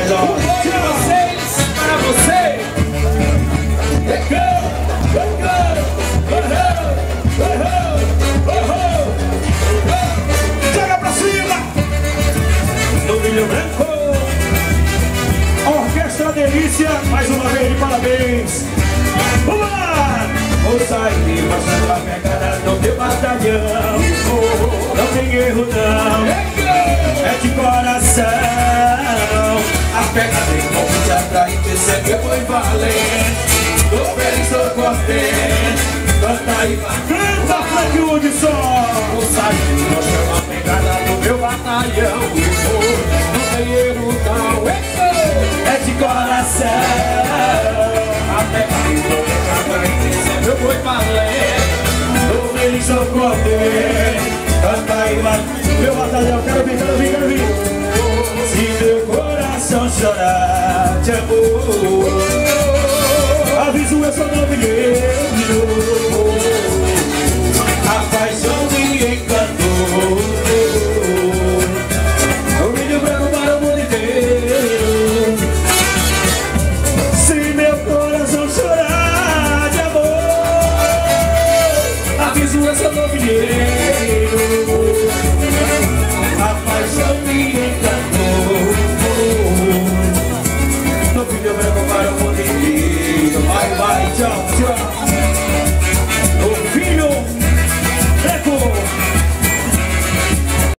Mas ó, de vocês, para você. Pegou, pegou, Joga pra cima! No milho branco. Orquestra Delícia, mais uma vez de parabéns. Vamos lá! Vou sair mostrando a pegada do meu batalhão. Não tem erro não, é de coração. A pegada em mão de atrair, sempre foi valente. Tô feliz, tô contente. Canta aí, vai. Canta, Frank Hudson! Vou sair mostrando a pegada do meu batalhão. Não tem erro não, é de coração. A pegada em mão de atrair, sempre foi valente. Tô feliz, tô contente. Canta aí, vai. Meu batalhão, quero vir, quero vir, quero chorar de amor Aviso, eu sou novo e A paixão me encantou. O milho branco para o mundo inteiro. Se meu coração chorar de amor. Aviso, eu sou novo e